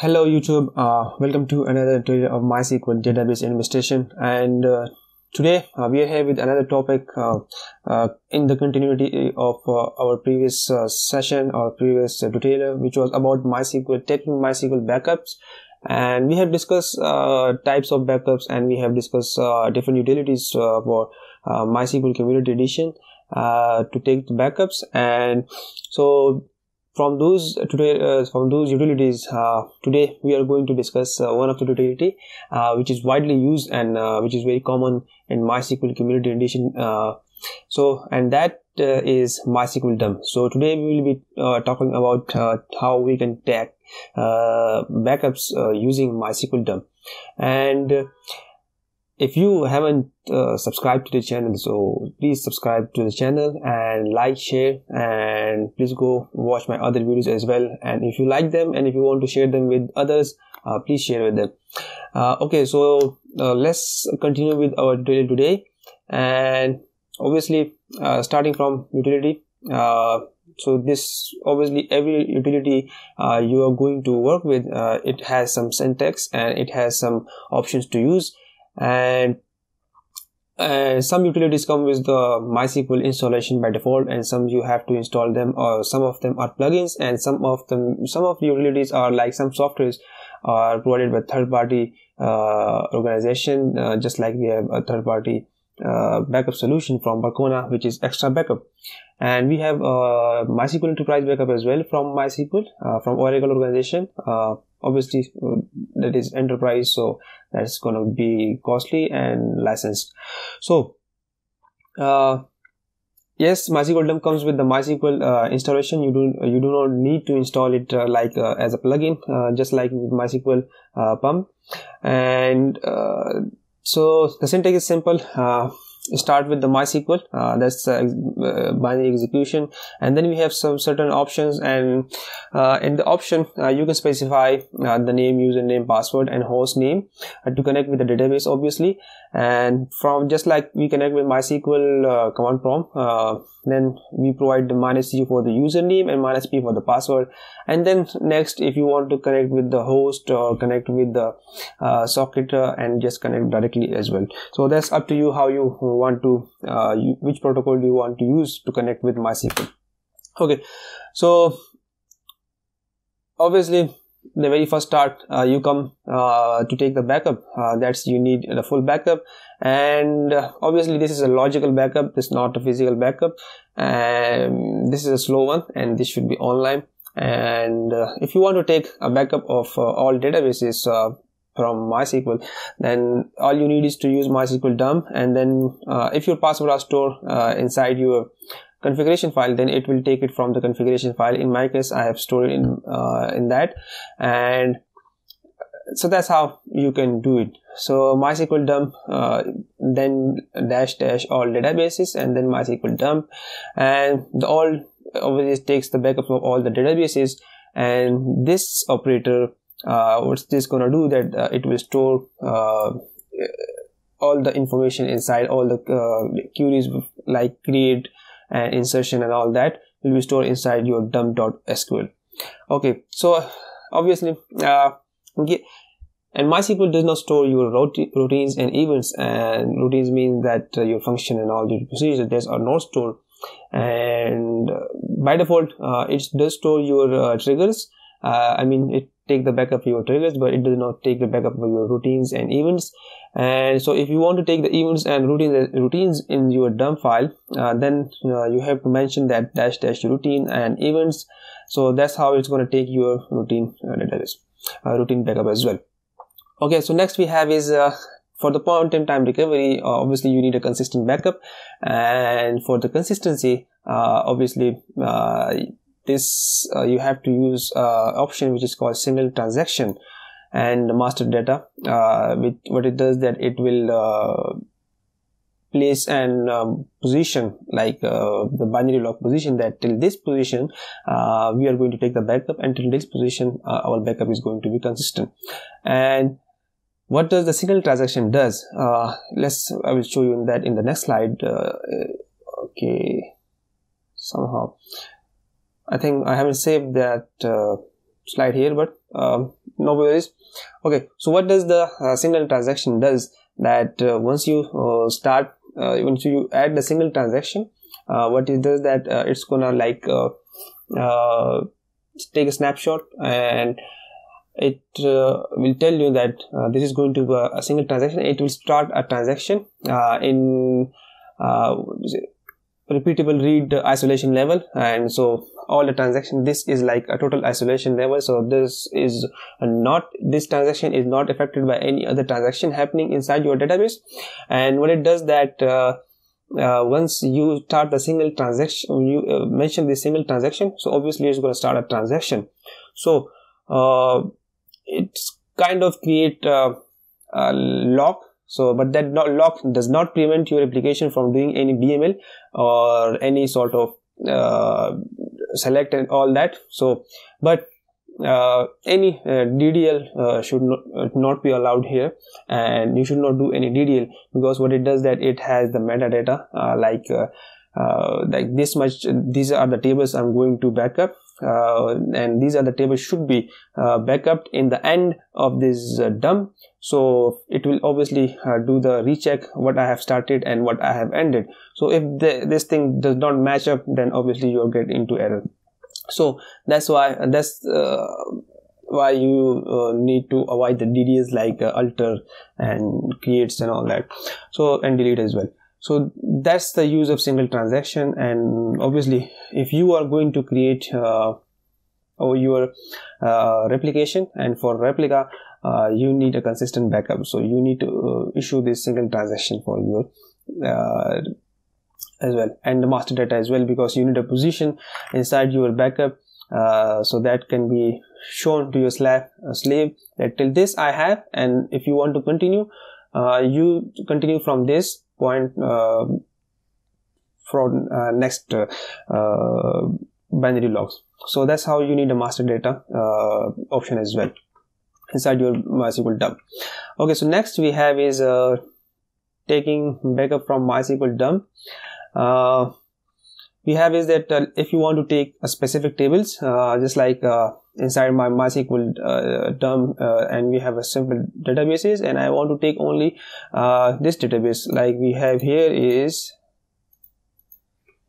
Hello YouTube, uh, welcome to another tutorial of MySQL database administration. And uh, today uh, we are here with another topic uh, uh, in the continuity of uh, our previous session or previous tutorial which was about MySQL, taking MySQL backups. And we have discussed types of backups and we have discussed different utilities for MySQL Community Edition to take the backups. And so from those today uh, from those utilities uh, today we are going to discuss uh, one of the utility uh, which is widely used and uh, which is very common in MySQL Community Edition uh, so and that is MySQL dump. So today we will be talking about how we can take backups using MySQL dump. And if you haven't uh, subscribed to the channel so please subscribe to the channel and like share and please go watch my other videos as well. And if you like them and if you want to share them with others uh, please share with them. Uh, okay so uh, let's continue with our tutorial today. And obviously uh, starting from utility uh, so this obviously every utility you are going to work with it has some syntax and it has some options to use and uh, some utilities come with the MySQL installation by default and some you have to install them or some of them are plugins and some of them some of the utilities are like some softwares are provided by third party uh, organization uh, just like we have a third party uh, backup solution from Percona which is XtraBackup. And we have uh, MySQL enterprise backup as well from MySQL uh, from Oracle organization. Obviously that is enterprise so that's going to be costly and licensed. So uh, yes mysql dump comes with the mysql uh, installation. You do you do not need to install it uh, like uh, as a plugin uh, just like with mysql uh, pump. And so the syntax is simple start with the MySQL. Uh, that's uh, binary execution. And then we have some certain options. And uh, in the option uh, you can specify uh, the name username password and host name to connect with the database obviously and from just like we connect with MySQL command prompt then we provide the minus u for the username and minus p for the password. And then next if you want to connect with the host or connect with the uh, socket uh, and just connect directly as well. So that's up to you how you want to uh, you, which protocol you want to use to connect with mysql. Okay. So obviously the very first start uh, you come uh, to take the backup. Uh, that's you need the full backup. And uh, obviously this is a logical backup. This is not a physical backup. And this is a slow one and this should be online. And uh, if you want to take a backup of uh, all databases from MySQL then all you need is to use MySQL dump. And then if your password are stored inside your configuration file then it will take it from the configuration file. In my case i have stored in uh, in that. And so that's how you can do it. So mysql dump uh, then dash dash all databases and then mysql dump. And the all obviously takes the backup of all the databases. And this operator uh, what's this gonna do that uh, it will store uh, all the information inside all the uh, queries like create and insertion and all that will be stored inside your dump.sql okay so obviously uh, and MySQL does not store your routines and events and routines mean that uh, your function and all the procedures are not stored. And uh, by default uh, it does store your uh, triggers uh, I mean it take the backup of your triggers but it does not take the backup of your routines and events. And so if you want to take the events and routines routines in your dump file uh, then uh, you have to mention that dash dash routine and events. So that's how it's going to take your routine uh, database uh, routine backup as well. Okay so next we have is uh, for the point in time recovery obviously you need a consistent backup. And for the consistency obviously this you have to use option which is called single transaction and master data uh, with what it does that it will uh, place and um, position like uh, the binary log position that till this position uh, we are going to take the backup and till this position uh, our backup is going to be consistent. And what does the single transaction does? Uh, let's i will show you in that in the next slide okay somehow i think i haven't saved that slide here but um, no worries. Okay so what does the uh, single transaction does that uh, once you uh, start uh, once you add the single transaction uh, what it does that uh, it's gonna like take a snapshot and it will tell you that this is going to be a single transaction. It will start a transaction in repeatable read isolation level. And so all the transaction this is like a total isolation level. So this is not this transaction is not affected by any other transaction happening inside your database. And what it does that uh, uh, once you start the single transaction you uh, mention the single transaction so obviously it's going to start a transaction. So uh, it's kind of create a lock. So but that lock does not prevent your application from doing any dml or any sort of uh, select and all that. So but uh, any uh, DDL uh, should not, uh, not be allowed here. And you should not do any DDL because what it does that it has the metadata uh, like like this much these are the tables I'm going to backup and these are the tables should be uh, backup in the end of this uh, dump. So it will obviously uh, do the recheck what i have started and what i have ended. So if the, this thing does not match up then obviously you'll get into error. So that's why that's uh, why you uh, need to avoid the DDLs like alter and creates and all that. So and delete as well so that's the use of single transaction and obviously if you are going to create uh, or your uh, replication and for replica uh, you need a consistent backup. So you need to uh, issue this single transaction for your uh, as well and the master data as well because you need a position inside your backup. Uh, so that can be shown to your slave, slave that till this I have and if you want to continue you continue from this point uh, from uh, next uh, binary logs. So that's how you need a master data option as well inside your MySQL dump. Okay, so next we have is taking backup from MySQL dump. Uh, we have is that uh, if you want to take a specific tables, uh, just like inside my MySQL uh, dump uh, and we have a simple databases and I want to take only uh, this database. Like we have here is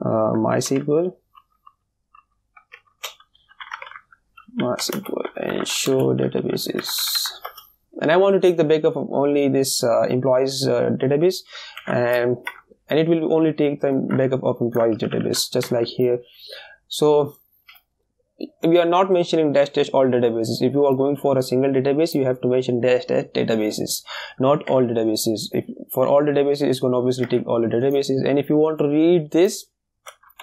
uh, MySQL. MySQL and show databases. And I want to take the backup of only this uh, employees uh, database. And and it will only take the backup of employees database just like here. So we are not mentioning dash dash all databases. If you are going for a single database you have to mention dash dash databases not all databases. If for all databases it's going to obviously take all the databases. And if you want to read this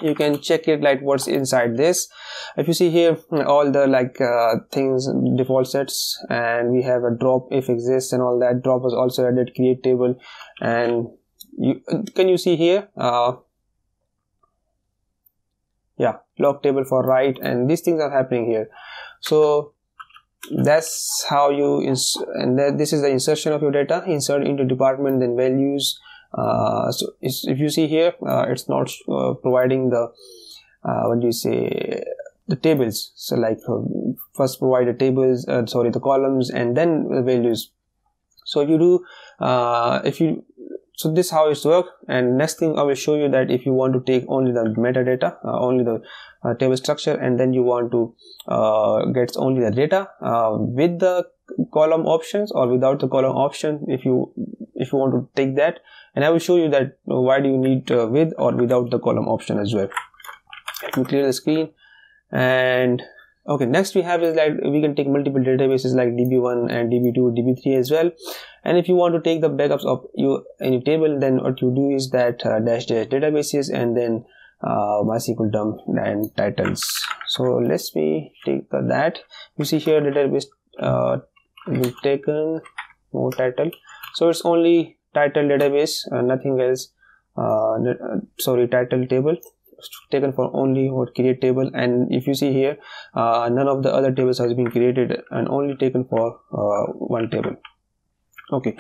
you can check it like what's inside this. If you see here all the like uh, things default sets and we have a drop if exists and all that. Drop was also added create table and you can you see here? Uh, yeah log table for write and these things are happening here. So that's how you ins and then this is the insertion of your data. Insert into department then values. Uh, so if you see here uh, it's not uh, providing the uh, what do you say the tables. So like uh, first provide the tables uh, sorry the columns and then the values. So if you do if you so this how it's work. And next thing i will show you that if you want to take only the metadata uh, only the uh, table structure and then you want to uh, get only the data uh, with the column options or without the column option if you if you want to take that. And i will show you that why do you need uh, with or without the column option as well. Let me clear the screen. And okay next we have is like we can take multiple databases like db1 and db2 db3 as well. And if you want to take the backups of your any table then what you do is that uh, dash dash databases and then uh, mysql dump and titles. So let's me take the, that. You see here database uh, we've taken more title. So it's only title database uh, nothing else. Uh, uh sorry title table taken for only what create table. And if you see here uh, none of the other tables has been created and only taken for uh, one table. Okay.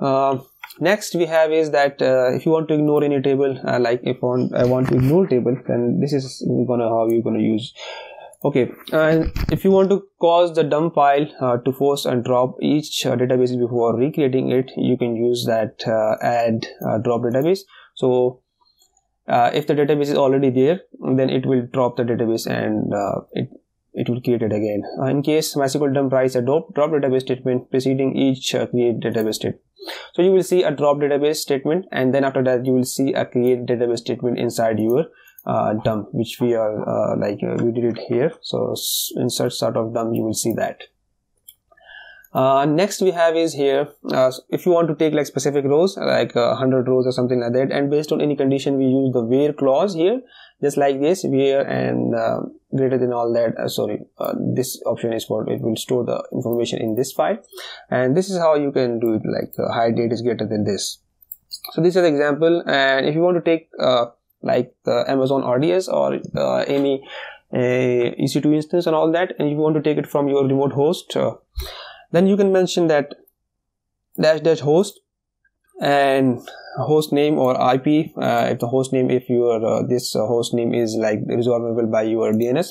Uh, next we have is that uh, if you want to ignore any table uh, like if on, I want to ignore table then this is gonna how you're gonna use. Okay. And if you want to cause the dump file uh, to force and drop each uh, database before recreating it you can use that uh, add uh, drop database. So uh, if the database is already there then it will drop the database and uh, it it will create it again. In case mysql dump writes a drop, drop database statement preceding each create database state. So you will see a drop database statement and then after that you will see a create database statement inside your uh, dump which we are uh, like uh, we did it here. So insert sort of dump you will see that uh, next we have is here uh, if you want to take like specific rows like uh, 100 rows or something like that and based on any condition we use the where clause here just like this where and uh, greater than all that uh, sorry this option is for it will store the information in this file and this is how you can do it like hide date is greater than this. So this is an example and if you want to take like the Amazon RDS or uh, any uh, EC2 instance and all that, and you want to take it from your remote host, uh, then you can mention that dash dash host and host name or IP uh, if the host name if your uh, this uh, host name is like resolvable by your DNS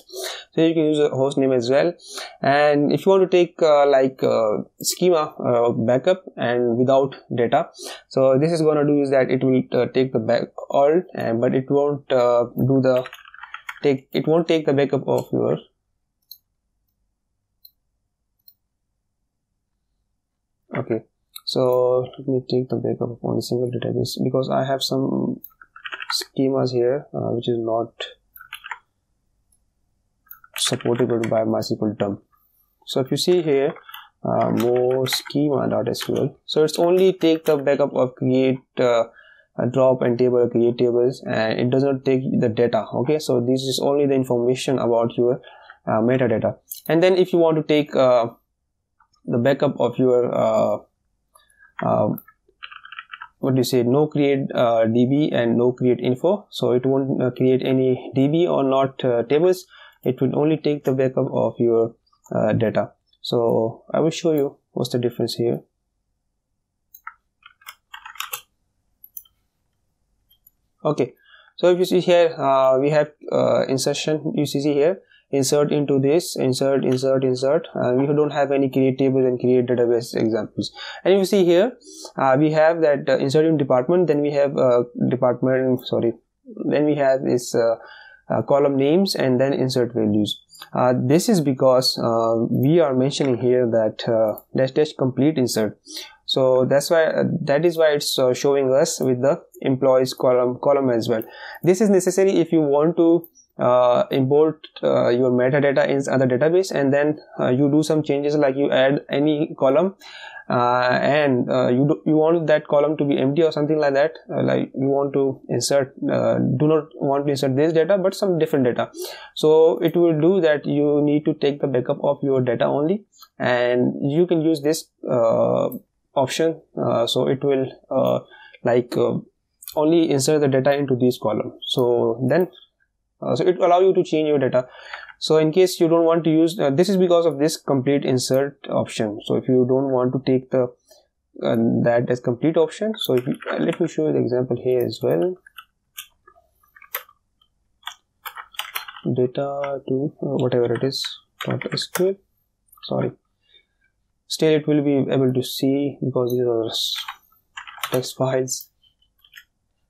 so you can use a host name as well. And if you want to take uh, like uh, schema uh, backup and without data so this is going to do is that it will take the back all but it won't do the take it won't take the backup of your okay. So let me take the backup of only single database because I have some schemas here uh, which is not supportable by MySQL dump. So if you see here uh, more schema.sql so it's only take the backup of create uh, drop and table create tables and it does not take the data okay? So this is only the information about your uh, metadata. And then if you want to take uh, the backup of your uh, uh, what do you say no create uh, db and no create info. So it won't uh, create any db or not uh, tables. It will only take the backup of your uh, data. So i will show you what's the difference here. Okay. So if you see here we have insertion. See here insert into this insert insert insert. Uh, we don't have any create tables and create database examples. And you see here uh, we have that uh, insert in department then we have uh, department sorry then we have this uh, uh, column names and then insert values. This is because we are mentioning here that dash dash complete insert. So that's why that is why it's showing us with the employees column column as well. This is necessary if you want to uh, import uh, your metadata in other database and then uh, you do some changes like you add any column uh, and uh, you do, you want that column to be empty or something like that uh, like you want to insert do not want to insert this data but some different data. So it will do that you need to take the backup of your data only and you can use this option so it will like only insert the data into this column. So then uh, so it allow you to change your data. So in case you don't want to use uh, this is because of this complete insert option. So if you don't want to take the uh, that as complete option so you, uh, let me show you the example here as well. Data to uh, whatever it is .sql sorry. Still it will be able to see because these are text files.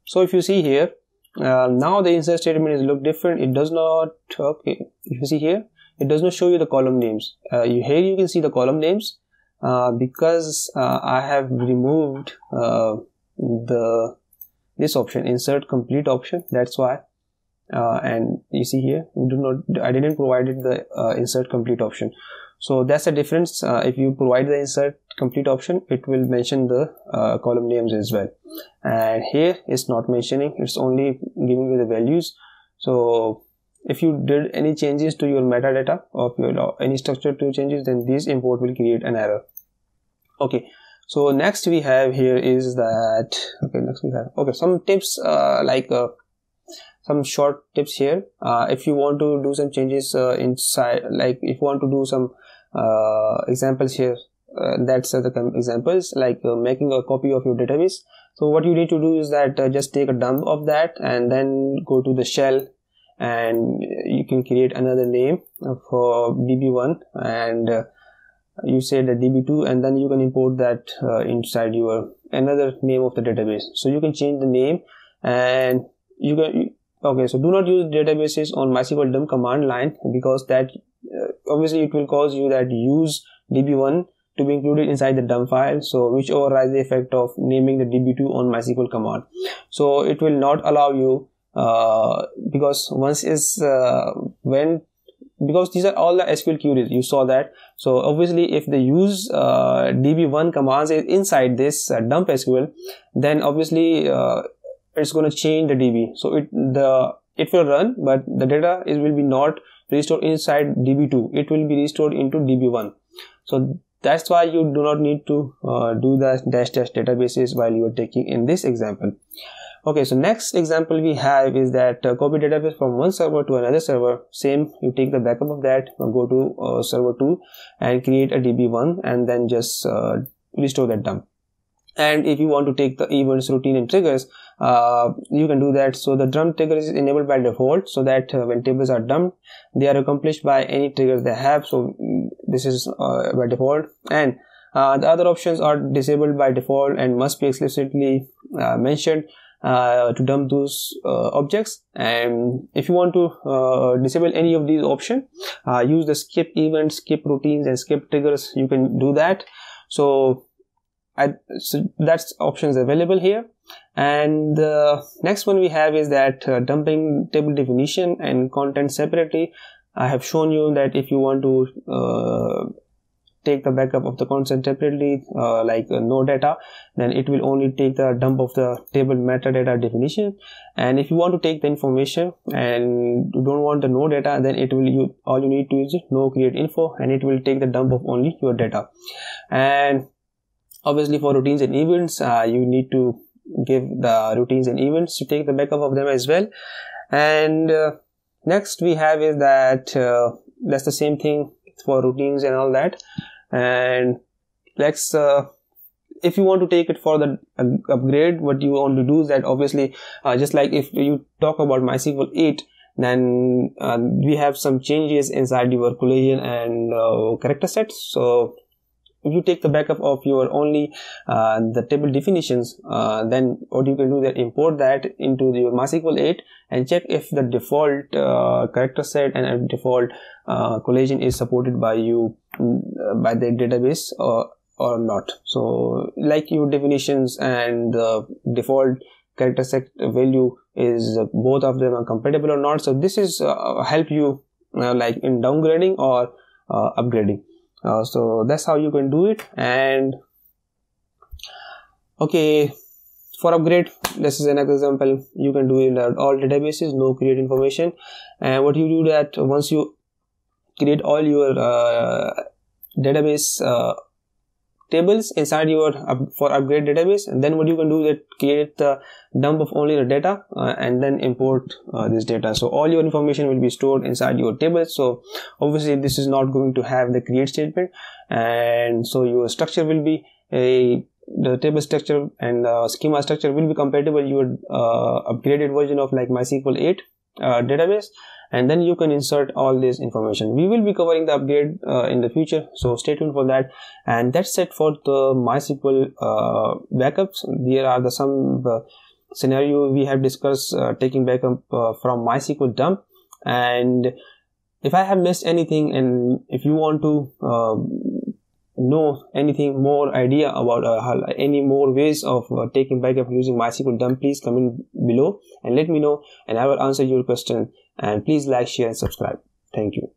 So if you see here uh, now the insert statement is look different. It does not okay you see here it does not show you the column names. Uh, you here you can see the column names uh, because uh, I have removed uh, the this option insert complete option. That's why uh, and you see here we do not I didn't provide the insert complete option so that's the difference. Uh, if you provide the insert complete option it will mention the uh, column names as well. And here it's not mentioning. It's only giving you the values. So if you did any changes to your metadata or your uh, any structure to changes then this import will create an error. Okay. So next we have here is that okay next we have okay some tips uh, like uh, some short tips here. Uh, if you want to do some changes uh, inside like if you want to do some examples here uh, that's uh, the examples like uh, making a copy of your database. So what you need to do is that uh, just take a dump of that and then go to the shell and you can create another name for db1 and uh, you say the db2 and then you can import that uh, inside your another name of the database. So you can change the name and you can okay so do not use databases on mysql dump command line because that uh, obviously it will cause you that use db1 to be included inside the dump file. So which overrides the effect of naming the db2 on mysql command. So it will not allow you uh, because once is uh, when because these are all the SQL queries. You saw that. So obviously if they use uh, db1 commands is inside this uh, dump SQL then obviously uh, it's going to change the db so it the it will run but the data is will be not restored inside db2 it will be restored into db1 so that's why you do not need to uh, do the dash dash databases while you are taking in this example. Okay so next example we have is that uh, copy database from one server to another server. Same you take the backup of that go to uh, server 2 and create a db1 and then just uh, restore that dump. And if you want to take the events routine and triggers uh, you can do that. So the dump trigger is enabled by default so that uh, when tables are dumped they are accomplished by any triggers they have. So this is uh, by default. And uh, the other options are disabled by default and must be explicitly uh, mentioned uh, to dump those objects. And if you want to disable any of these options use the skip events skip routines and skip triggers. You can do that. So I, so that's options available here and the next one we have is that uh, dumping table definition and content separately. I have shown you that if you want to uh, take the backup of the content separately uh, like uh, no data then it will only take the dump of the table metadata definition. And if you want to take the information and you don't want the no data then it will you all you need to use no create info and it will take the dump of only your data. And obviously for routines and events uh, you need to give the routines and events to take the backup of them as well. And uh, next we have is that uh, that's the same thing for routines and all that. And let's uh, if you want to take it for the upgrade what you want to do is that obviously uh, just like if you talk about mysql 8 then uh, we have some changes inside your collation and uh, character sets. So if you take the backup of your only uh, the table definitions uh, then what you can do is import that into your MySQL 8 and check if the default uh, character set and default uh, collation is supported by you mm, by the database or or not. So like your definitions and the default character set value is uh, both of them are compatible or not. So this is uh, help you like in downgrading or upgrading uh, so that's how you can do it. And okay for upgrade this is an example. You can do in all databases no create information. And what you do that once you create all your uh, database uh, tables inside your uh, for upgrade database and then what you can do is create the dump of only the data uh, and then import uh, this data. So all your information will be stored inside your table. So obviously this is not going to have the create statement and so your structure will be a the table structure and schema structure will be compatible your uh, upgraded version of like mysql 8 uh, database and then you can insert all this information. We will be covering the upgrade uh, in the future so stay tuned for that. And that's it for the mysql uh, backups. There are the some uh, scenario we have discussed uh, taking backup uh, from mysql dump. And if i have missed anything and if you want to um, know anything more idea about uh, any more ways of uh, taking backup using MySQL dump, please comment below and let me know and I will answer your question and please like, share and subscribe. Thank you.